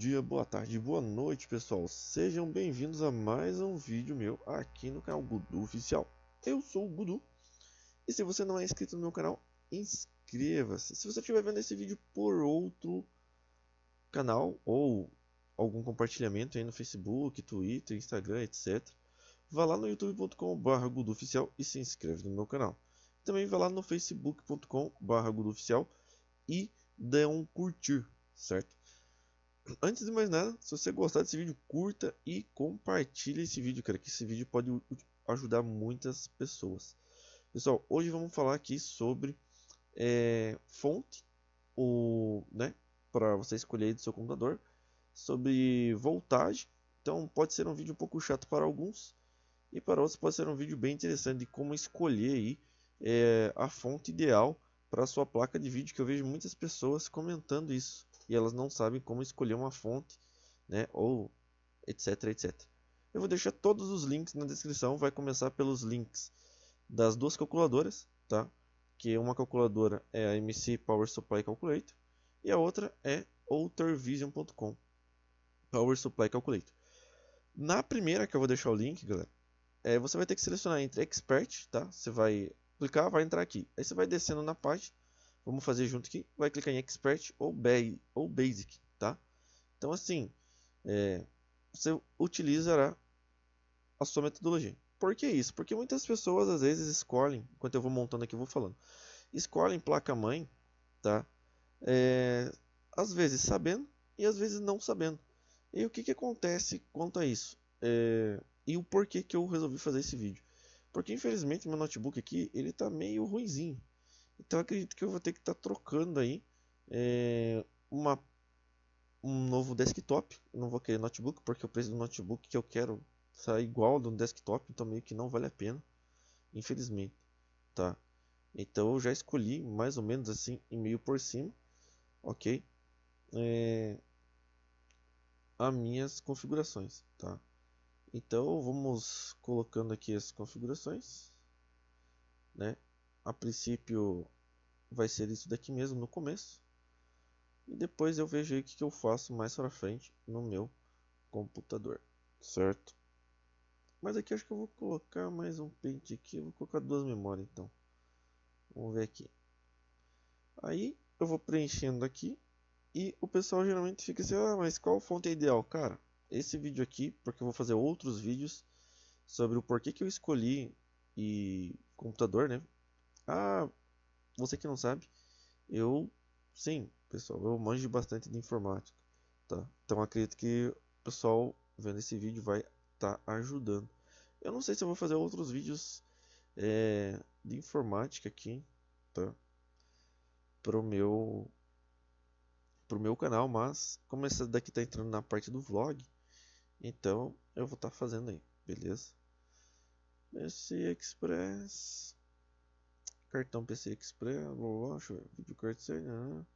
dia, boa tarde, boa noite pessoal, sejam bem-vindos a mais um vídeo meu aqui no canal Gudu Oficial. Eu sou o Gudu e se você não é inscrito no meu canal, inscreva-se. Se você estiver vendo esse vídeo por outro canal ou algum compartilhamento aí no Facebook, Twitter, Instagram, etc. Vá lá no youtube.com.br Oficial e se inscreve no meu canal. Também vá lá no facebook.com.br Oficial e dê um curtir, certo? Antes de mais nada, se você gostar desse vídeo, curta e compartilhe esse vídeo, cara, que esse vídeo pode ajudar muitas pessoas. Pessoal, hoje vamos falar aqui sobre é, fonte, né, para você escolher do seu computador, sobre voltagem. Então pode ser um vídeo um pouco chato para alguns e para outros pode ser um vídeo bem interessante de como escolher aí é, a fonte ideal para sua placa de vídeo, que eu vejo muitas pessoas comentando isso e elas não sabem como escolher uma fonte, né, ou etc, etc. Eu vou deixar todos os links na descrição, vai começar pelos links das duas calculadoras, tá? Que uma calculadora é a MC Power Supply Calculator e a outra é outervision.com Power Supply Calculator. Na primeira que eu vou deixar o link, galera, é, você vai ter que selecionar entre Expert, tá? Você vai clicar, vai entrar aqui. Aí você vai descendo na página, vamos fazer junto aqui, vai clicar em Expert ou, ou Basic, tá? Então assim, é, você utilizará a sua metodologia. Por que isso? Porque muitas pessoas às vezes escolhem, enquanto eu vou montando aqui, eu vou falando, escolhem placa-mãe, tá? É, às vezes sabendo e às vezes não sabendo. E o que, que acontece quanto a isso? É, e o porquê que eu resolvi fazer esse vídeo? Porque infelizmente meu notebook aqui ele está meio ruinzinho. Então acredito que eu vou ter que estar tá trocando aí é, uma, um novo desktop. Eu não vou querer notebook porque o preço do notebook que eu quero sai igual do desktop, então meio que não vale a pena, infelizmente, tá? Então eu já escolhi mais ou menos assim e meio por cima, ok? É, as minhas configurações, tá? Então vamos colocando aqui as configurações, né? A princípio vai ser isso daqui mesmo no começo e depois eu vejo aí o que, eu faço mais para frente no meu computador, certo? Mas aqui acho que eu vou colocar mais um pente aqui, vou colocar duas memórias então. Vamos ver aqui. Aí eu vou preenchendo aqui e o pessoal geralmente fica assim, ah, mas qual fonte é ideal? Cara, esse vídeo aqui, porque eu vou fazer outros vídeos sobre o porquê que eu escolhi e computador, né? Ah, você que não sabe, eu, sim, pessoal, eu manjo bastante de informática, tá? Então acredito que o pessoal vendo esse vídeo vai estar tá ajudando. Eu não sei se eu vou fazer outros vídeos é, de informática aqui, tá? Pro meu pro meu canal, mas como essa daqui tá entrando na parte do vlog, então eu vou estar tá fazendo aí, beleza? PC Express, cartão PC Express, blá, vídeo card, né?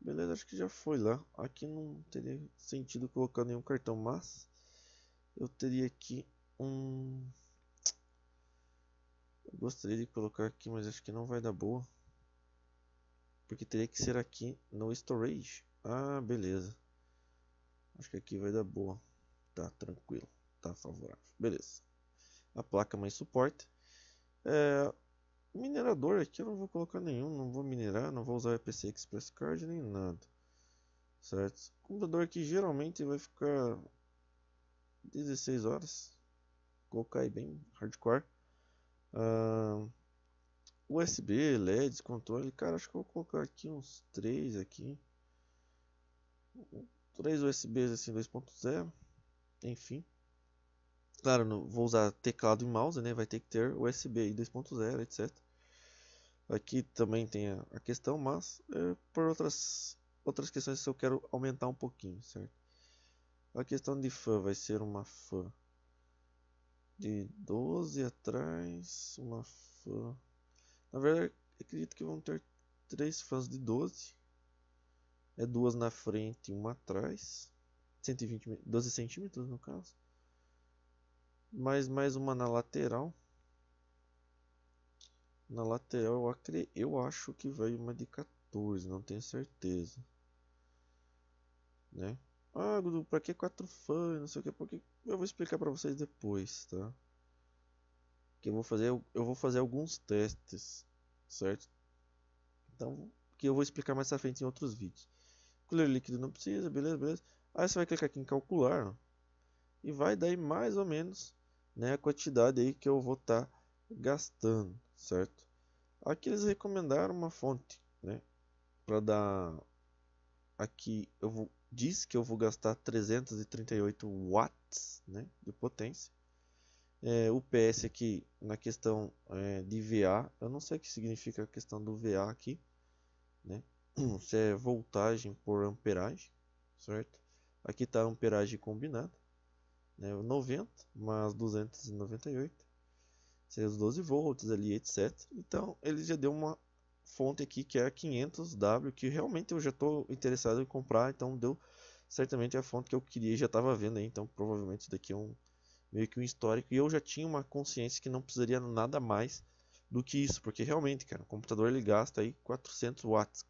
beleza, acho que já foi lá. Aqui não teria sentido colocar nenhum cartão, mas eu teria aqui um eu gostaria de colocar aqui, mas acho que não vai dar boa. Porque teria que ser aqui no storage. Ah, beleza. Acho que aqui vai dar boa. Tá tranquilo. Tá favorável. Beleza. A placa mais suporta. É, minerador aqui eu não vou colocar nenhum. Não vou minerar. Não vou usar EPC Express Card nem nada. Certo? O computador aqui geralmente vai ficar 16 horas. Colocar aí bem hardcore. Uh, USB, LEDs, controle, cara, acho que eu vou colocar aqui uns 3 aqui. Três USBs assim 2.0, enfim. Claro, vou usar teclado e mouse, né? Vai ter que ter USB 2.0, etc. Aqui também tem a, questão, mas é, por outras outras questões eu quero aumentar um pouquinho, certo? A questão de fã vai ser uma fã de 12 atrás, uma fã na verdade, acredito que vão ter três fãs de 12. É duas na frente e uma atrás. 120, 12 centímetros no caso. Mais, mais uma na lateral. Na lateral eu, eu acho que vai uma de 14, não tenho certeza. Né? Ah, Gudu, pra que 4 fãs, não sei o que, porque eu vou explicar pra vocês depois, tá? Que eu vou fazer, eu vou fazer alguns testes, certo? Então, que eu vou explicar mais à frente em outros vídeos. Cooler líquido não precisa, beleza, beleza. Aí você vai clicar aqui em calcular, ó, e vai dar mais ou menos, né, a quantidade aí que eu vou estar tá gastando, certo? Aqui eles recomendaram uma fonte, né, para dar aqui eu vou diz que eu vou gastar 338 watts né, de potência. É, o PS aqui na questão é, de VA, eu não sei o que significa a questão do VA aqui, né? Se é voltagem por amperagem, certo? Aqui está amperagem combinada, né? 90 mais 298, seria os 12 volts ali, etc. Então ele já deu uma fonte aqui que é 500W, que realmente eu já estou interessado em comprar, então deu certamente a fonte que eu queria já estava vendo aí, então provavelmente isso daqui é um meio que um histórico e eu já tinha uma consciência que não precisaria nada mais do que isso, porque realmente, cara, o computador ele gasta aí 400 watts.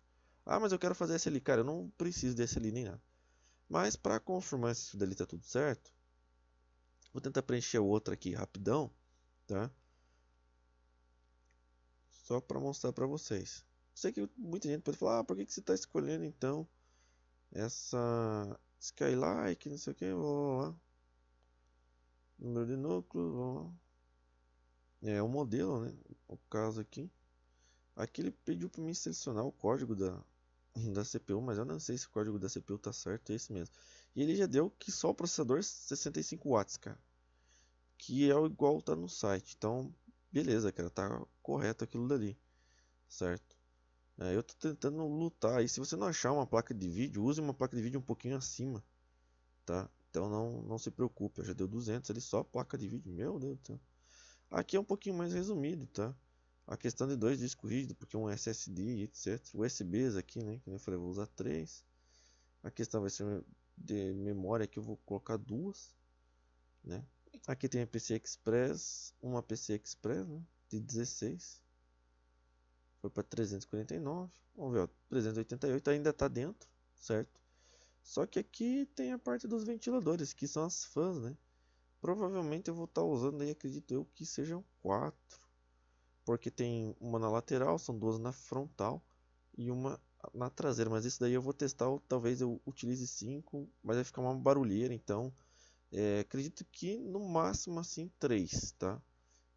Ah, mas eu quero fazer esse ali, cara, eu não preciso desse ali nem nada. Mas para confirmar se isso dali tá tudo certo, vou tentar preencher o outro aqui rapidão, tá? Só para mostrar para vocês. Sei que muita gente pode falar, ah, por que, que você está escolhendo então essa Skylike, não sei o que. Número de núcleo, é o modelo, né? O caso aqui. Aqui ele pediu para mim selecionar o código da, da CPU, mas eu não sei se o código da CPU tá certo, é esse mesmo. E ele já deu que só o processador 65 watts, cara. Que é o igual tá no site. Então, beleza, cara, tá correto aquilo dali, certo? É, eu tô tentando lutar. E se você não achar uma placa de vídeo, use uma placa de vídeo um pouquinho acima, tá? Então não, não se preocupe, já deu 200 ali só placa de vídeo, meu Deus do céu. Aqui é um pouquinho mais resumido, tá? A questão de dois discos rígidos, porque um SSD, etc. USBs aqui, né? Que eu falei, vou usar três. A questão vai ser de memória que eu vou colocar duas, né? Aqui tem a PC Express, uma PC Express, né? De 16. Foi para 349. Vamos ver, ó, 388 ainda está dentro, certo? Só que aqui tem a parte dos ventiladores, que são as fãs, né? Provavelmente eu vou estar tá usando aí, acredito eu, que sejam quatro. Porque tem uma na lateral, são duas na frontal e uma na traseira. Mas isso daí eu vou testar, ou talvez eu utilize cinco, mas vai ficar uma barulheira, então... É, acredito que no máximo assim três, tá?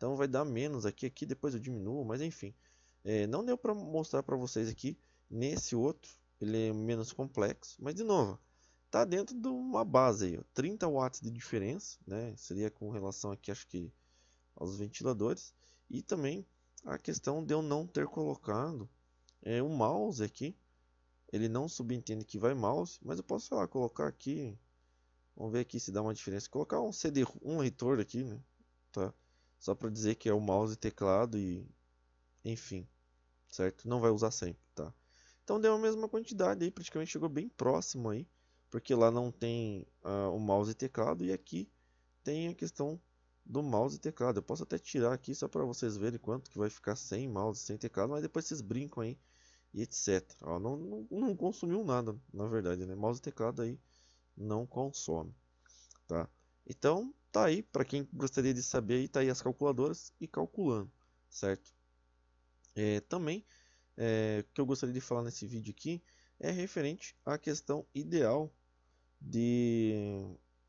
Então vai dar menos aqui, aqui depois eu diminuo, mas enfim. É, não deu para mostrar para vocês aqui nesse outro, ele é menos complexo, mas de novo, tá dentro de uma base aí, ó, 30 watts de diferença, né? Seria com relação aqui, acho que aos ventiladores e também a questão de eu não ter colocado é, um mouse aqui. Ele não subentende que vai mouse, mas eu posso lá colocar aqui, vamos ver aqui se dá uma diferença. Colocar um CD, um leitor aqui, né? Tá? Só para dizer que é o mouse e teclado e enfim, certo? Não vai usar sempre, tá? Então deu a mesma quantidade aí, praticamente chegou bem próximo aí, porque lá não tem uh, o mouse e teclado e aqui tem a questão do mouse e teclado. Eu posso até tirar aqui só para vocês verem quanto que vai ficar sem mouse, sem teclado, mas depois vocês brincam aí e etc. Ó, não, não, não consumiu nada, na verdade, né? Mouse e teclado aí não consome, tá? Então Tá aí, para quem gostaria de saber, tá aí as calculadoras e calculando, certo? É, também, é, que eu gostaria de falar nesse vídeo aqui é referente à questão ideal de,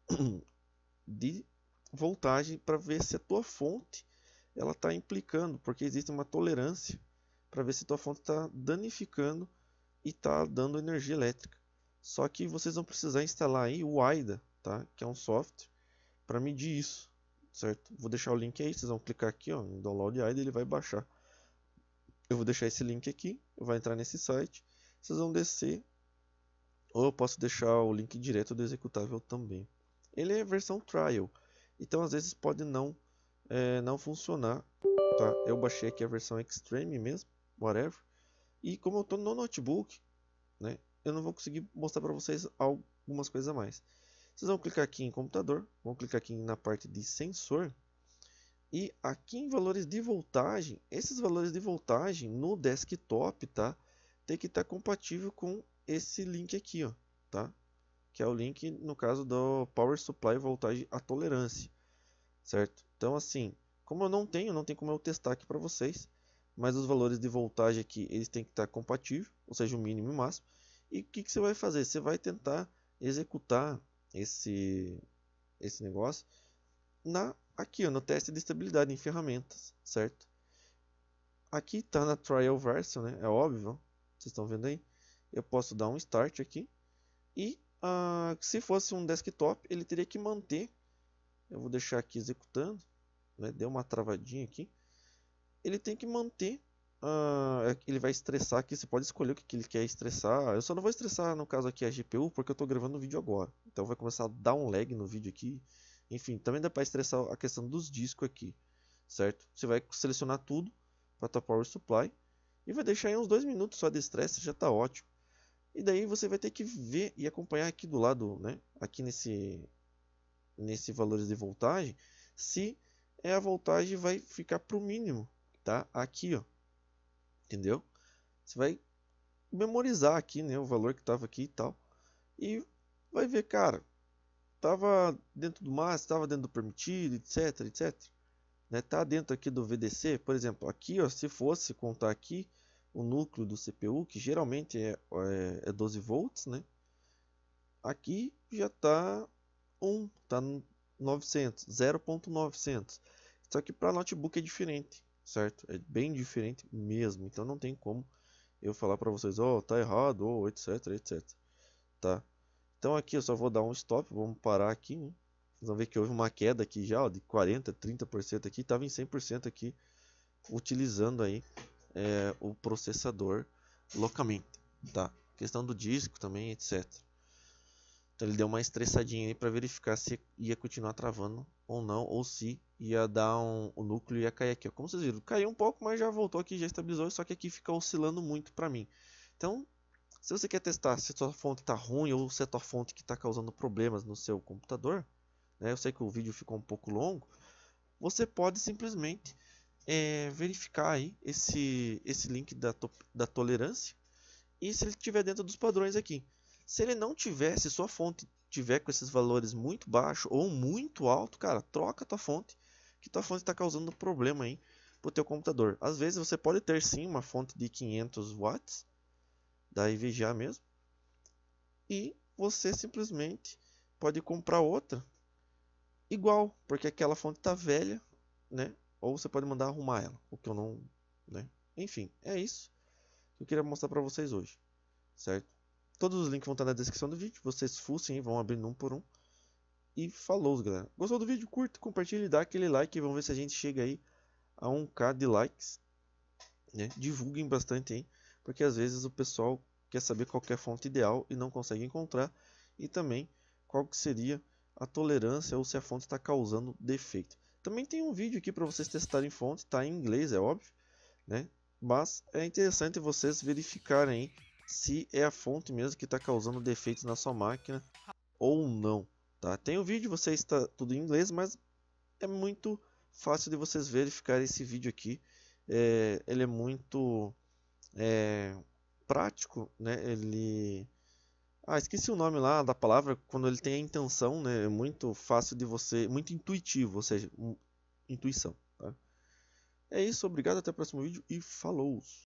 de voltagem para ver se a tua fonte ela está implicando, porque existe uma tolerância para ver se a tua fonte está danificando e está dando energia elétrica. Só que vocês vão precisar instalar aí o AIDA, tá? que é um software para medir isso, certo? Vou deixar o link aí, vocês vão clicar aqui ó, em Download AIDA ele vai baixar. Eu vou deixar esse link aqui, vai entrar nesse site, vocês vão descer, ou eu posso deixar o link direto do executável também. Ele é versão trial, então às vezes pode não, é, não funcionar, tá? Eu baixei aqui a versão extreme mesmo, whatever, e como eu estou no notebook, né, eu não vou conseguir mostrar para vocês algumas coisas a mais. Vocês vão clicar aqui em computador, vão clicar aqui na parte de sensor e aqui em valores de voltagem, esses valores de voltagem no desktop, tá? Tem que estar compatível com esse link aqui, ó, tá? que é o link no caso do Power Supply voltagem à tolerância, certo? Então assim, como eu não tenho, não tem como eu testar aqui para vocês, mas os valores de voltagem aqui, eles têm que estar compatíveis, ou seja, o mínimo e o máximo. E o que, que você vai fazer? Você vai tentar executar esse, esse negócio na, aqui ó, no teste de estabilidade em ferramentas, certo? Aqui está na trial version, né? é óbvio, vocês estão vendo aí. Eu posso dar um start aqui e uh, se fosse um desktop ele teria que manter, eu vou deixar aqui executando, né? deu uma travadinha aqui, ele tem que manter Uh, ele vai estressar aqui, você pode escolher o que, ele quer estressar. Eu só não vou estressar no caso aqui a GPU porque eu estou gravando o vídeo agora. Então vai começar a dar um lag no vídeo aqui. Enfim, também dá para estressar a questão dos discos aqui, certo? Você vai selecionar tudo para tua Power Supply e vai deixar em uns dois minutos só de estresse, já está ótimo. E daí você vai ter que ver e acompanhar aqui do lado, né? Aqui nesse nesse valores de voltagem, se é a voltagem vai ficar para o mínimo, tá? Aqui, ó entendeu? Você vai memorizar aqui, né, o valor que estava aqui e tal. E vai ver, cara, estava dentro do máximo, estava dentro do permitido, etc, etc. Né, tá dentro aqui do VDC, por exemplo, aqui, ó, se fosse contar aqui o núcleo do CPU, que geralmente é, é, é 12 volts, né? Aqui já está 1, está 900, 0.900. Só que para notebook é diferente certo? É bem diferente mesmo, então não tem como eu falar para vocês, ó, oh, tá errado, ou oh, etc, etc, tá? Então aqui eu só vou dar um stop, vamos parar aqui, né? Vocês vão ver que houve uma queda aqui já, ó, de 40, 30% aqui, estava em 100% aqui, utilizando aí é, o processador localmente, tá? Questão do disco também, etc. Então ele deu uma estressadinha aí para verificar se ia continuar travando ou não, ou se ia dar um, o núcleo ia cair aqui. Ó. Como vocês viram, caiu um pouco, mas já voltou aqui, já estabilizou, só que aqui fica oscilando muito para mim. Então, se você quer testar se a sua fonte está ruim ou se a sua fonte que está causando problemas no seu computador, né, eu sei que o vídeo ficou um pouco longo, você pode simplesmente é, verificar aí esse, esse link da, to, da tolerância e se ele estiver dentro dos padrões aqui. Se ele não tiver, se sua fonte tiver com esses valores muito baixo ou muito alto, cara, troca a tua fonte, que tua fonte está causando problema aí pro teu computador. Às vezes você pode ter sim uma fonte de 500 watts da IVGA mesmo, e você simplesmente pode comprar outra igual, porque aquela fonte está velha, né? Ou você pode mandar arrumar ela, o que eu não, né? Enfim, é isso que eu queria mostrar para vocês hoje, certo? Todos os links vão estar na descrição do vídeo. Vocês fussem, vão abrindo um por um. E falou, galera. Gostou do vídeo? Curta, compartilhe, dá aquele like. Vamos ver se a gente chega aí a 1k de likes. Né? Divulguem bastante aí. Porque às vezes o pessoal quer saber qual é a fonte ideal e não consegue encontrar. E também qual que seria a tolerância ou se a fonte está causando defeito. Também tem um vídeo aqui para vocês testarem fonte. Está em inglês, é óbvio. Né? Mas é interessante vocês verificarem se é a fonte mesmo que está causando defeitos na sua máquina ou não. Tá? Tem o vídeo, você está tudo em inglês, mas é muito fácil de vocês verificar esse vídeo aqui. É, ele é muito é, prático, né? Ele ah, esqueci o nome lá da palavra quando ele tem a intenção, né? É muito fácil de você, muito intuitivo, ou seja, intuição. Tá? É isso, obrigado, até o próximo vídeo e falou!